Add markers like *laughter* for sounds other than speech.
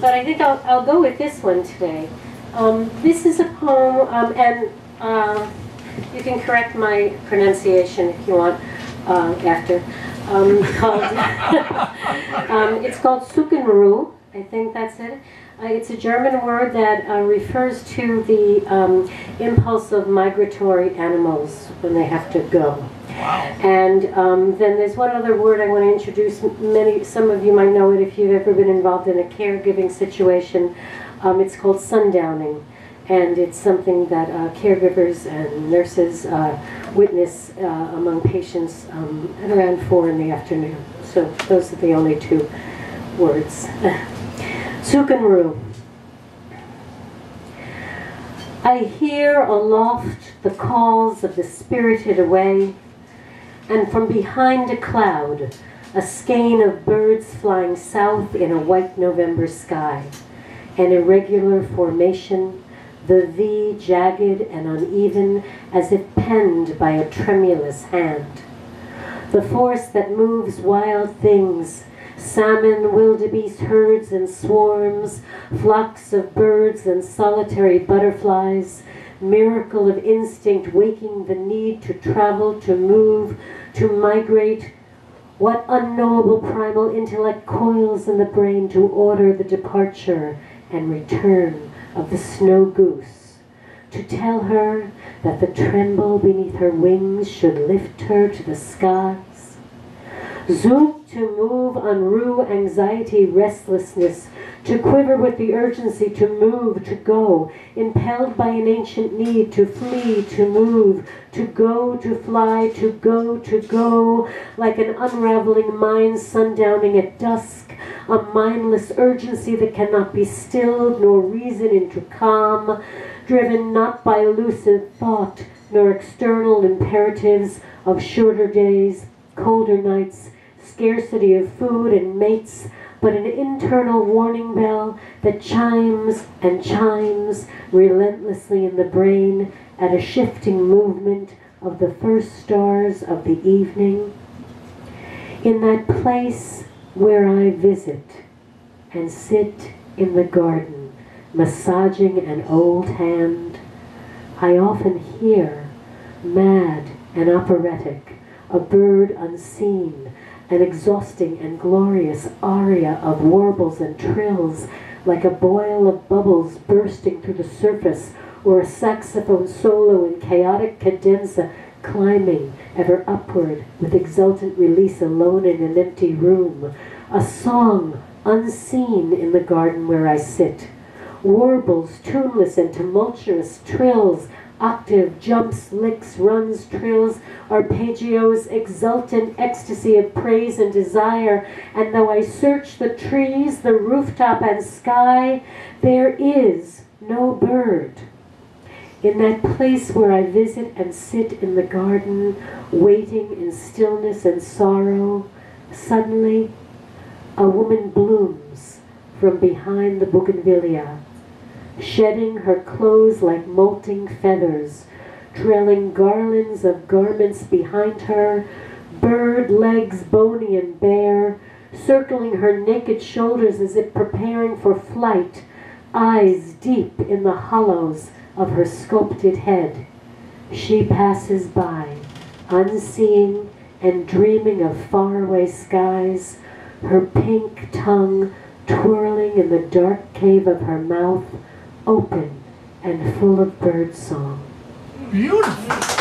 but I think I'll, I'll go with this one today. Um, this is a poem, um, and uh, you can correct my pronunciation if you want uh, after. Um, *laughs* called, *laughs* um, it's called Zugunruhe. I think that's it. Uh, it's a German word that uh, refers to the um, impulse of migratory animals when they have to go. Wow. And um, then there's one other word I want to introduce. Many, some of you might know it if you've ever been involved in a caregiving situation. Um, it's called sundowning, and it's something that uh, caregivers and nurses uh, witness uh, among patients um, at around four in the afternoon. So those are the only two words. *laughs* Zugunruhe. I hear aloft the calls of the spirited away, and from behind a cloud, a skein of birds flying south in a white November sky, an irregular formation, the V jagged and uneven as if penned by a tremulous hand. The force that moves wild things, salmon, wildebeest herds and swarms, flocks of birds and solitary butterflies, miracle of instinct waking the need to travel, to move, to migrate. What unknowable primal intellect coils in the brain to order the departure and return of the snow goose? To tell her that the tremble beneath her wings should lift her to the skies? Zug to move, Unruhe anxiety, restlessness, to quiver with the urgency to move, to go, impelled by an ancient need to flee, to move, to go, to fly, to go, to go, like an unraveling mind sundowning at dusk, a mindless urgency that cannot be stilled nor reason into calm, driven not by elusive thought nor external imperatives of shorter days, colder nights, scarcity of food and mates, but an internal warning bell that chimes and chimes relentlessly in the brain at a shifting movement of the first stars of the evening. In that place where I visit and sit in the garden, massaging an old hand, I often hear, mad and operatic, a bird unseen, an exhausting and glorious aria of warbles and trills, like a boil of bubbles bursting through the surface, or a saxophone solo in chaotic cadenza climbing ever upward with exultant release alone in an empty room. A song unseen in the garden where I sit. Warbles, tuneless and tumultuous, trills, octave, jumps, licks, runs, trills, arpeggios, exultant ecstasy of praise and desire. And though I search the trees, the rooftop and sky, there is no bird. In that place where I visit and sit in the garden, waiting in stillness and sorrow, suddenly a woman blooms from behind the bougainvillea, shedding her clothes like molting feathers, trailing garlands of garments behind her, bird legs bony and bare, circling her naked shoulders as if preparing for flight, eyes deep in the hollows of her sculpted head. She passes by, unseeing and dreaming of faraway skies, her pink tongue twirling in the dark cave of her mouth, open and full of bird song. Beautiful.